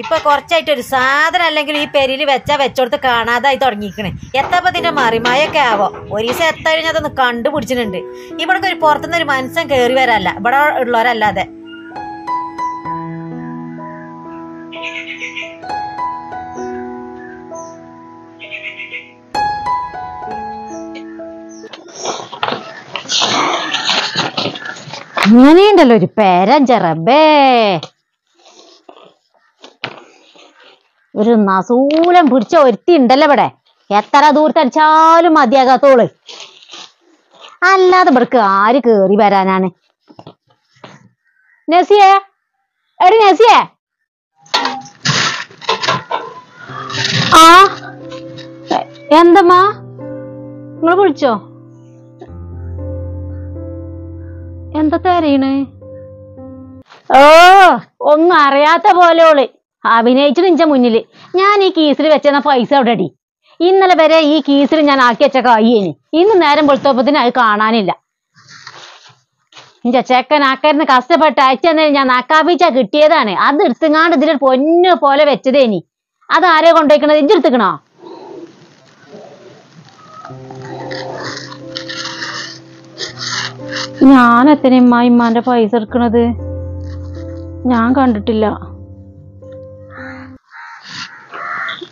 ഇപ്പൊ കുറച്ചായിട്ട് ഒരു സാധനം അല്ലെങ്കിൽ ഈ പെരിയിൽ വെച്ചാ വെച്ചോടത്ത് കാണാതായി തുടങ്ങിക്കണേ എത്തപ്പോ ഇതിന്റെ മറിമായൊക്കെ ആവോ? ഒരു ദിവസം എത്താൻ അതൊന്ന് കണ്ടുപിടിച്ചിട്ടുണ്ട്. ഇവിടെ ഒരു പുറത്തുനിന്ന് ഒരു മനുഷ്യൻ കേറി വരല്ല ഇവിടെ ഉള്ളവരല്ലാതെ. അങ്ങനെയുണ്ടല്ലോ ഒരു പേരഞ്ചറബേ ഒരു നസൂലം പിടിച്ച ഒരുത്തി ഉണ്ടല്ലോ ഇവിടെ. എത്ര ദൂരത്തടിച്ചാലും മതിയാകാത്തോൾ. അല്ലാതെ ഇവിടക്ക് ആര് കേറി വരാനാണ്? നസിയേ? എടി നസിയേ? ആ? എന്തമ്മാ? നിങ്ങൾ വിളിച്ചോ? എന്താ തെരയണ്? ഓ ഒന്നും അറിയാത്ത പോലെ ഓൾ. അഭിനയിച്ചു നിന്റെ മുന്നിൽ ഞാൻ ഈ കീസിൽ വെച്ചെന്ന പൈസ അവിടെ അടി ഇന്നലെ വരെ ഈ കീസിൽ ഞാൻ ആക്കി വെച്ച കയ്യേനി. ഇന്ന് നേരം പൊളുത്തപ്പത്തിന് അത് കാണാനില്ല. എന്റെ ചെക്കൻ ആക്കാരുന്ന് കഷ്ടപ്പെട്ട് അയച്ചെന്നെ ഞാൻ നക്കാപ്പിച്ച കിട്ടിയതാണ്. അത് എടുത്തുങ്ങാണ്ട് ഇതിലൊരു പൊന്നു പോലെ വെച്ചതേനി. അത് ആരെയാ കൊണ്ടുപോയിക്കണത് ഇഞ്ചെടുത്തുക്കണോ ഞാൻ എത്ര ഇമ്മ ഇമ്മാന്റെ പൈസ എടുക്കണത്? ഞാൻ കണ്ടിട്ടില്ല.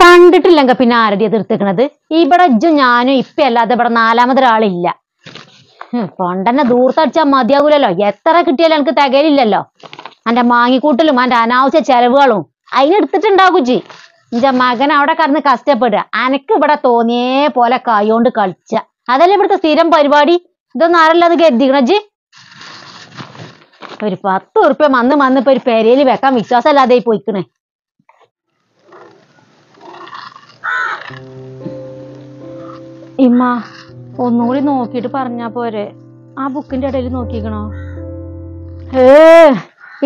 കണ്ടിട്ടില്ലെങ്കിൽ പിന്നെ ആരുടെ തീർത്തിക്കണത് ഇവിടെ അജ്ജും ഞാനും ഇപ്പൊ അല്ലാതെ ഇവിടെ നാലാമതൊരാളില്ല പണ്ടെന്നെ ദൂർത്തടിച്ചാൽ മതിയാകൂലല്ലോ എത്ര കിട്ടിയാലും എനിക്ക് തികയില്ലല്ലോ. എന്റെ മാങ്ങിക്കൂട്ടലും എന്റെ അനാവശ്യ ചെലവുകളും അതിനെടുത്തിട്ടുണ്ടാകും ജി എന്റെ മകൻ അവിടെ കടന്ന് കഷ്ടപ്പെടുക. അനക്ക് ഇവിടെ തോന്നിയേ പോലെ കൈകൊണ്ട് കളിച്ച. അതല്ലേ ഇവിടുത്തെ സ്ഥിരം പരിപാടി? ഇതൊന്നും ആരല്ലാതെ കരുതിക്കണജി ഒരു പത്ത് ഉറുപ്പ്യ മന്ന് മന്ന് ഇപ്പൊ ഒരു പെരയിൽ വെക്കാൻ വിശ്വാസമല്ലാതെ പോയിക്കണേ. ഇമ്മ ഒന്നുകൂടി നോക്കിയിട്ട് പറഞ്ഞാ പോരെ. ആ ബുക്കിന്റെ ഇടയിൽ നോക്കിക്കണോ? ഏ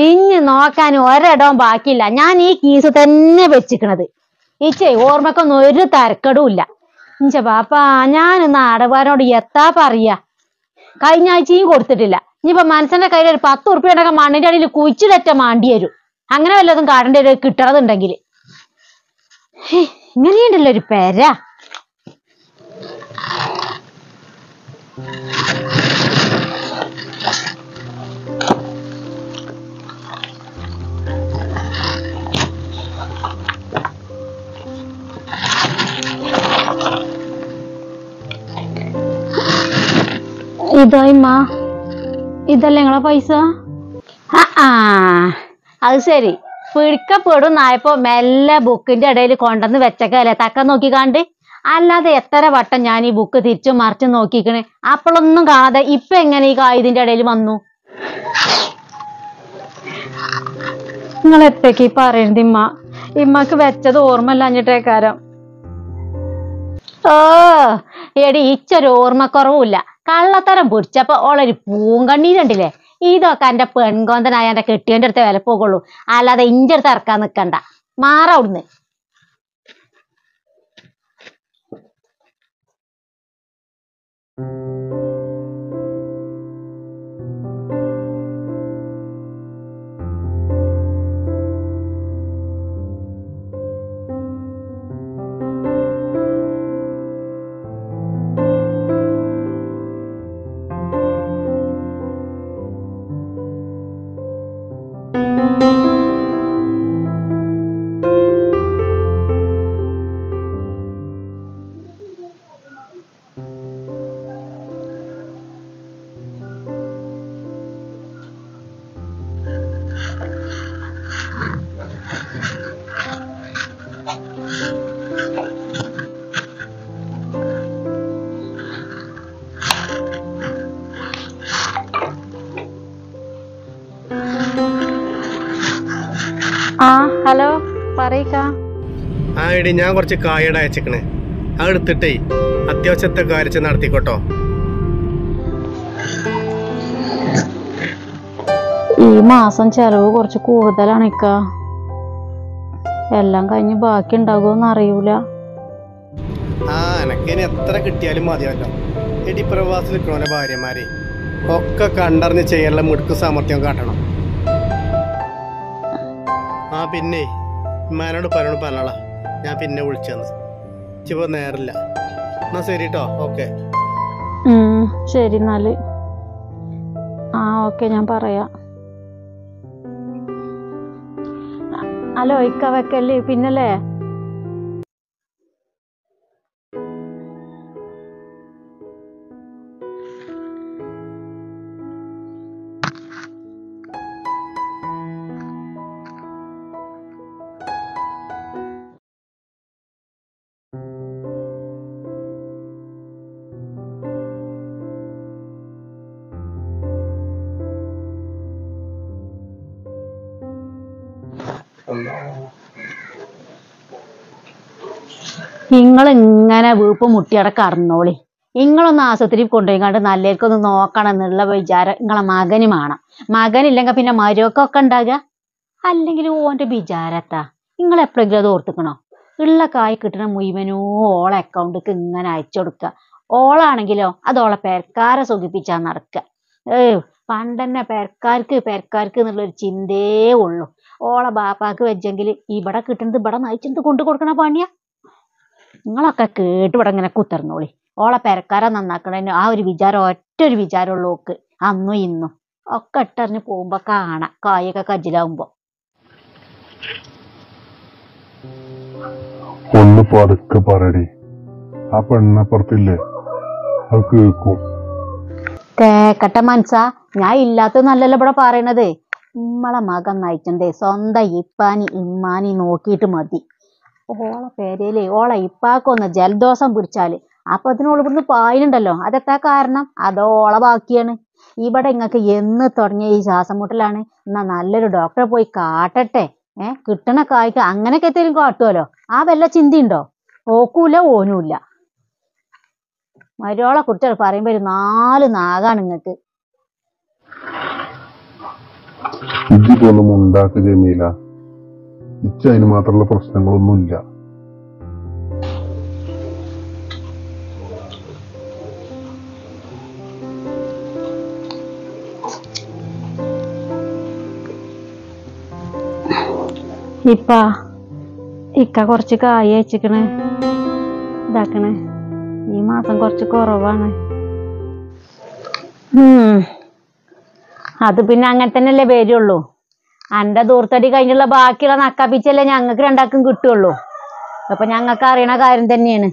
ഇനി നോക്കാൻ ഒരിടവും ബാക്കിയില്ല. ഞാൻ ഈ കീസ് തന്നെ വെച്ചിക്കണത്. ഇച്ചേ ഓർമ്മക്കൊന്നും ഒരു തരക്കടും ഇല്ല. ഇഞ്ച പാപ്പാ ഞാൻ ആടവാനോട് എത്താ പറയാ? കഴിഞ്ഞ ആഴ്ചയും കൊടുത്തിട്ടില്ല. ഇനിയിപ്പോ മനസ്സിന്റെ കയ്യിൽ ഒരു പത്ത് ഉറുപ്പിയുണ്ടൊക്കെ മണ്ണിന്റെ അടിയിൽ കുഴിച്ചിടറ്റ മാണ്ടി വരും. അങ്ങനെ വല്ലതും കാടേണ്ടി വരും കിട്ടണതുണ്ടെങ്കിൽ ഇങ്ങനെയുണ്ടല്ലോ ഒരു പെര. ഇതായിമ്മ ഇതല്ലേ നിങ്ങളെ പൈസ? ആ ആ. അത് ശരി. പിടിക്കപ്പെടും നായപ്പോ മെല്ലെ ബുക്കിന്റെ ഇടയിൽ കൊണ്ടുവന്ന് വെച്ചക്കല്ലേ തക്ക നോക്കി നോക്കിക്കാണ്ട്. അല്ലാതെ എത്ര വട്ടം ഞാൻ ഈ ബുക്ക് തിരിച്ചു മറിച്ചു നോക്കിക്കണ്. അപ്പോഴൊന്നും കാണാതെ ഇപ്പൊ എങ്ങനെ ഈ കായതിന്റെ ഇടയിൽ വന്നു? നിങ്ങൾ എത്തേക്ക് പറയണത് ഇമ്മ. ഇമ്മക്ക് വെച്ചത് കാരം ഓ എടി ഇച്ചൊരു ഓർമ്മക്കുറവുമില്ല. കള്ളത്തരം പിടിച്ചപ്പോ ഓളൊരു പൂങ്കണ്ണീരുണ്ടില്ലേ ഇതൊക്കെ എന്റെ പെൺകൊന്തനായ എന്റെ കെട്ടിയന്റെ അടുത്ത് വില പോകുള്ളൂ അല്ലാതെ ഇഞ്ചടുത്ത് അടുത്ത് ഇറക്കാൻ നിക്കണ്ട. മാറ പറയിക്ക? ആ എടി ഞാൻ കുറച്ച് കായട അയച്ചേക്കണേ. അത് എടുത്തിട്ടേ അത്യാവശ്യത്തെ കാര്യം നടത്തിക്കോട്ടോ. ഈ മാസം ചെലവ് കുറച്ച് കൂടുതലാണ് ഇക്ക. എല്ലാം കഴിഞ്ഞ് ബാക്കി ഉണ്ടാകുമെന്ന് അറിയൂല. ആ എനക്കിനി എത്ര കിട്ടിയാലും മതിയല്ലോ. എടി പ്രവാസിൽ നിൽക്കണോലെ ഭാര്യമാരെ. ഒക്കെ കണ്ടറിഞ്ഞ് ചെയ്യാനുള്ള മിടുക്ക് സാമർത്ഥ്യം കാട്ടണം. ആ പിന്നെ ഉമ്മാനോട് പറഞ്ഞു പറഞ്ഞോളാ ഞാൻ പിന്നെ വിളിച്ചെന്ന് ഇച്ചിപ്പോ നേരില്ല എന്നാ ശരി കേട്ടോ ഓക്കെ. ശരി എന്നാൽ. ആ ഓക്കെ ഞാൻ പറയാം. അലോ ഇക്ക വെക്കല്ലേ? പിന്നല്ലേ? നിങ്ങൾ ഇങ്ങനെ വീപ്പ് മുട്ടിയടെ കറന്നോളി. നിങ്ങളൊന്ന് ആശുപത്രിയിൽ കൊണ്ടുപോയിക്കാണ്ട് നല്ലേക്കൊന്ന് നോക്കണം എന്നുള്ള വിചാരം നിങ്ങളെ മകന് വേണം മകനില്ലെങ്കിൽ പിന്നെ മരുമക്കൊക്കെ ഉണ്ടാകുക? അല്ലെങ്കിൽ ഓന്റെ വിചാരത്താ? നിങ്ങൾ എപ്പോഴെങ്കിലും അത് ഓർത്തുക്കണോ? ഉള്ള കായ് കിട്ടണ മുഴുവനോ ഓളെ അക്കൗണ്ടിക്ക് ഇങ്ങനെ അയച്ചു കൊടുക്കുക. ഓളാണെങ്കിലോ അത് ഓളെ പെരക്കാരെ സുഖിപ്പിച്ചാൽ നടക്കുക. ഏ പണ്ടന്നെ പെരക്കാർക്ക് പെരക്കാർക്ക് എന്നുള്ളൊരു ചിന്തയേ ഉള്ളൂ. ഓളെ ബാപ്പാക്ക് വെച്ചെങ്കിൽ ഇവിടെ കിട്ടുന്നത് ഇവിടെ നയിച്ചിട്ട് കൊണ്ടു കൊടുക്കണ പണിയാ? നിങ്ങളൊക്കെ കേട്ട് ഇവിടെ ഇങ്ങനെ കുത്തിർന്നോളി. ഓളെ പെരക്കാരെ നന്നാക്കണതിന് ആ ഒരു വിചാരം ഒറ്റ ഒരു വിചാരമുള്ള ഓക്ക്. അന്നും ഇന്നും. ഒക്കെ ഇട്ടെറിഞ്ഞ് പോകുമ്പോ കാണാം. കായൊക്കെ കജിലാവുമ്പോ. ഒന്ന് പതുക്കെ പറയടി. ആ പെണ്ണപ്പുറത്തില്ലേ അത് കേക്കും കേക്കട്ടെ മനസ്സാ ഞാൻ ഇല്ലാത്ത നല്ലല്ല ഇവിടെ പറയണത്. നമ്മളെ മകൻ നയിച്ചണ്ടേ സ്വന്തം ഇപ്പാനി ഇമ്മാനി നോക്കിയിട്ട് മതി. ഓളെ പേരയിലേ ഓളെ ഇപ്പാക്കൊന്ന് ജലദോഷം പിടിച്ചാൽ. അപ്പൊ അതിനോട് ഇവിടുന്ന് പായുന്നുണ്ടല്ലോ അതെത്താ കാരണം? അതോ ഓളെ ബാക്കിയാണ്. ഇവിടെ ഇങ്ങക്ക് എന്ന് തുടങ്ങിയ ഈ ശ്വാസം മുട്ടലാണ് എന്നാ നല്ലൊരു ഡോക്ടറെ പോയി കാട്ടട്ടെ. ഏ കിട്ടണ കായ്ക്ക് അങ്ങനെയൊക്കെ എത്തിയും കാട്ടുമല്ലോ ആ വല്ല ചിന്തയുണ്ടോ? ഓക്കൂല ഓനുമില്ല. മരോളെ കുറിച്ച് പറയുമ്പോ നാല് നാഗാണ് നിങ്ങക്ക് ഇതൊന്നും ഉണ്ടാക്ക് ജമീല. ഇച്ച അതിന് മാത്രമുള്ള പ്രശ്നങ്ങളൊന്നുമില്ല. ഇപ്പ ഇക്ക കുറച്ച് കായ വെച്ചിക്കണ്. ഇതാക്കണ്. ഈ മാസം കുറച്ച് കുറവാണ്. അത് പിന്നെ അങ്ങനെ തന്നെയല്ലേ വരുള്ളൂ. അന്റെ ദൂർത്തടി കഴിഞ്ഞുള്ള ബാക്കിയുള്ള നക്കാപ്പിച്ചല്ലേ ഞങ്ങൾക്ക് രണ്ടാക്കും കിട്ടുള്ളൂ. അപ്പൊ ഞങ്ങൾക്ക് അറിയണ കാര്യം തന്നെയാണ്.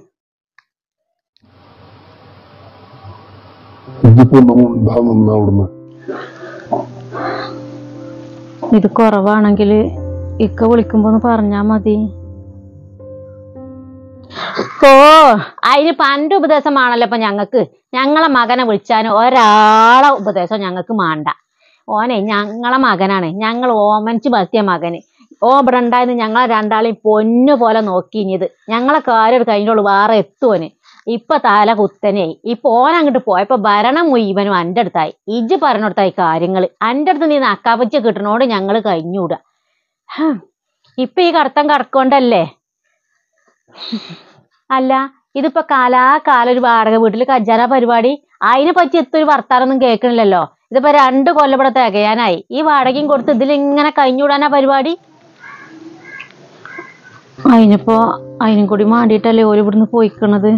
ഇത് കുറവാണെങ്കിൽ ഇക്ക വിളിക്കുമ്പോന്ന് പറഞ്ഞാ മതി. ഓ അതിന് പണ്ട് ഉപദേശമാണല്ലോ ഇപ്പൊ ഞങ്ങക്ക് ഞങ്ങളെ മകനെ വിളിച്ചാന് ഒരാളെ ഉപദേശം ഞങ്ങക്ക് മാണ്ട. ഓനെ ഞങ്ങളെ മകനാണ്. ഞങ്ങൾ ഓമനിച്ച് വളർത്തിയ മകന്. ഓ ഇവിടെ ഉണ്ടായിരുന്നു ഞങ്ങളെ രണ്ടാളെയും പൊന്നു പോലെ നോക്കിഞ്ഞത് ഞങ്ങളെ കാര്യം കഴിഞ്ഞോളൂ വേറെ എത്തുവന് ഇപ്പൊ തല കുത്തനെയായി. ഇപ്പൊ ഓൻ അങ്ങോട്ട് പോയപ്പോ ഭരണം മുഴുവനും അന്റെ അടുത്തായി. ഇജ് പറഞ്ഞെടുത്തായി കാര്യങ്ങൾ. അന്റെ അടുത്ത് നീ നക്കാപ്പച്ച കിട്ടണോട് ഞങ്ങൾ കഴിഞ്ഞൂടാ ഹും. ഇപ്പൊ ഈ കടത്തം കടക്കൊണ്ടല്ലേ? അല്ല ഇതിപ്പോ കാലാകാലം ഒരു വാടക വീട്ടിൽ കജാന പരിപാടി. അതിനെ പറ്റി എത്തൊരു വർത്താനൊന്നും കേൾക്കണില്ലല്ലോ. ഇതിപ്പോ രണ്ട് കൊല്ലം ഇവിടെ തികയാനായി. ഈ വാടകയും കൊടുത്ത് ഇതിലിങ്ങനെ കഴിഞ്ഞൂടാനാ പരിപാടി? അതിനിപ്പോ അതിനും കൂടി മാണ്ടിട്ടല്ലേ ഓര് ഇവിടുന്ന് പോയിക്കണത്?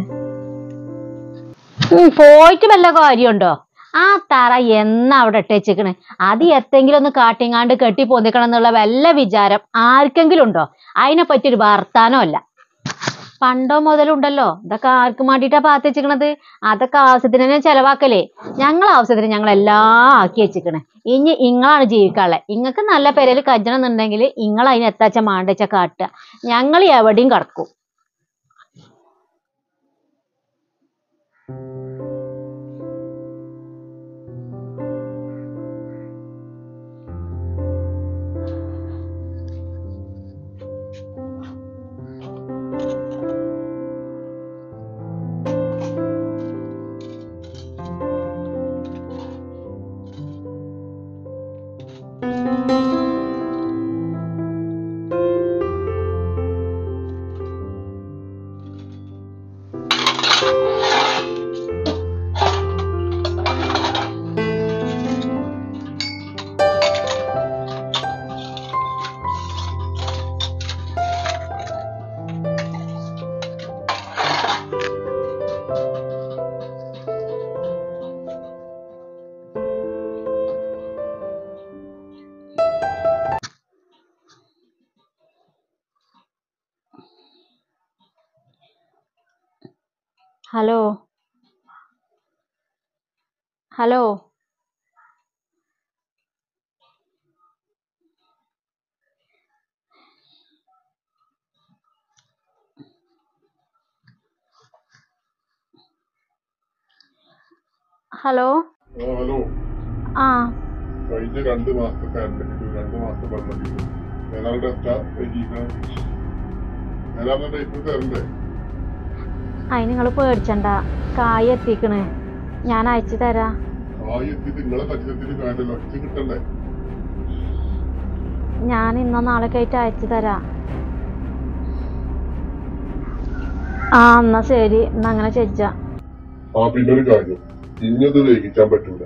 പോയിട്ട് വല്ല കാര്യമുണ്ടോ? ആ തറ എന്നാ അവിടെ ഇട്ടേച്ചിക്കണ് അത് എത്തെങ്കിലും ഒന്ന് കാട്ടിങ്ങാണ്ട് കെട്ടി പോന്നിക്കണം എന്നുള്ള വല്ല വിചാരം ആർക്കെങ്കിലും ഉണ്ടോ? അതിനെ പറ്റി ഒരു വർത്താനം അല്ല പണ്ടോ മുതലുണ്ടല്ലോ? ഇതൊക്കെ ആർക്ക് വേണ്ടിയിട്ടാ പാത്തി വെച്ചിക്കണത് അതൊക്കെ ആവശ്യത്തിന് തന്നെ ചെലവാക്കലേ ഞങ്ങൾ ആവശ്യത്തിന് ഞങ്ങൾ എല്ലാം ആക്കി വെച്ചിക്കണേ ഇനി ഇങ്ങളാണ് ജീവിക്കാനുള്ളത് ഇങ്ങക്ക് നല്ല പെരയിൽ കജ്ജണം എന്നുണ്ടെങ്കിൽ ഇങ്ങൾ അതിന് എത്താച്ച മാണ്ടച്ച കാട്ടുക. ഞങ്ങൾ എവിടെയും കടക്കും. ഹലോ. ഹലോ. ഹലോ. ഹലോ. ആ. കഴിഞ്ഞ രണ്ട് മാസത്തെ കറണ്ട് ബില്ല് രണ്ട് മാസത്തെ വെള്ളം ബില്ല് എത്ര ഏതാണ്ട് ഡേറ്റ് തരണ്ടേ അതിന് നിങ്ങൾ പേടിച്ചണ്ട. കായ് എത്തിക്കണ്. ഞാൻ അയച്ചു തരാം. ഞാൻ ഇന്നോ നാളെ ആയിട്ട് അയച്ചു തരാം. ആ എന്നാ ശരി. എന്നാ അങ്ങനെ ചെജ്ജ ആ പിന്നെ ഒരു കാര്യം. വൈകിക്കാൻ പറ്റൂല.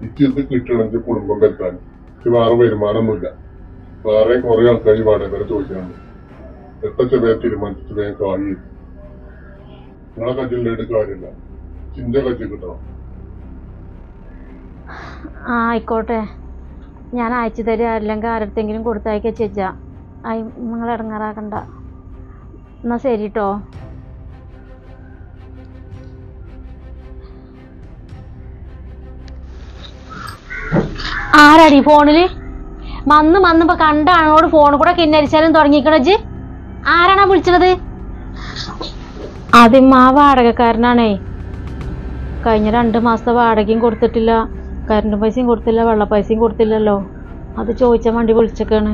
ഇത് കിട്ടണമെങ്കിൽ കുടുംബം കെട്ടാൻ എനിക്ക് വേറെ വരുമാനമൊന്നുമില്ല. വേറെ കുറെ ആൾക്കാർ വാടക വരെ ചോദിക്കാനുണ്ട്. എത്ര ചെറിയ തീരുമാനിച്ചിട്ട് വേഗം കായി നിങ്ങളെ കജ്ജിലുണ്ടായിട്ട് കാര്യമില്ല. ചിന്റെ കജ്ജി കിട്ടണം. ആ ആയിക്കോട്ടെ. ഞാൻ അയച്ചു തരാം. അല്ലെങ്കിൽ ആരടുത്തെങ്കിലും കൊടുത്തയക്കുക ചെജ്ജ ആയി നിങ്ങൾ ഇടങ്ങാറാക്കണ്ട. എന്നാ ശരി കേട്ടോ ആരാടി ഫോണിൽ? മന്ന് മന്നിപ്പോ കണ്ട ആണോട് ഫോൺ കൂടെ കിന്നരിച്ചാലും തുടങ്ങിക്കണജ് ആരാണാ വിളിച്ചത്? ആദ്യം ആ വാടകക്കാരനാണേ. കഴിഞ്ഞ രണ്ട് മാസത്തെ വാടകയും കൊടുത്തിട്ടില്ല. കറണ്ട് പൈസയും കൊടുത്തില്ല വെള്ള പൈസയും കൊടുത്തില്ലല്ലോ. അത് ചോദിച്ച വണ്ടി വിളിച്ചേക്കാണ്.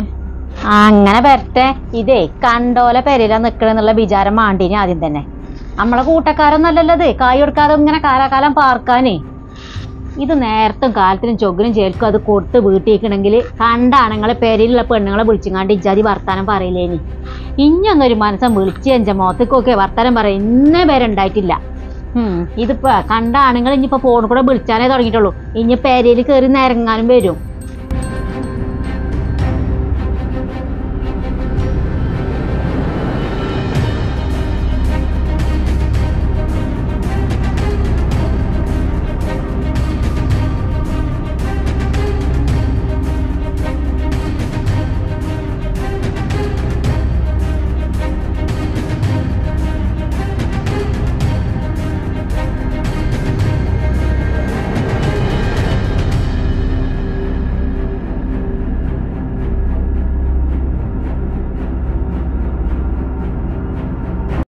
അങ്ങനെ വരട്ടെ. ഇതേ കണ്ടോലെ പെരയിലാ നിക്കണെന്നുള്ള വിചാരം മാണ്ടിനി ആദ്യം തന്നെ. നമ്മളെ കൂട്ടക്കാരൊന്നല്ലല്ലത് കായ് കൊടുക്കാതെ ഇങ്ങനെ കാലാകാലം പാർക്കാനേ. ഇത് നേരത്തും കാലത്തിനും ചൊഗിനും ചേൽക്കും അത് കൊടുത്ത് വീട്ടിൽ കണ്ടാണങ്ങളെ പെരയിലുള്ള പെണ്ണുങ്ങളെ വിളിച്ചുങ്ങാണ്ട് ഇജാതി വർത്താനം പറയില്ലേനി ഇഞ്ഞൊന്നൊരു മനസ്സം വിളിച്ച് എന്റെ മുഖത്തേക്കൊക്കെ വർത്താനം പറയും ഇന്നേ പേരെ ഉണ്ടായിട്ടില്ല. ഇതിപ്പോ കണ്ട ആണുങ്ങൾ ഇനിയിപ്പോ ഫോൺ കൂടെ വിളിച്ചാനേ തുടങ്ങിയിട്ടുള്ളൂ. ഇനി പേരയിൽ കയറി നിരങ്ങാനും വരും.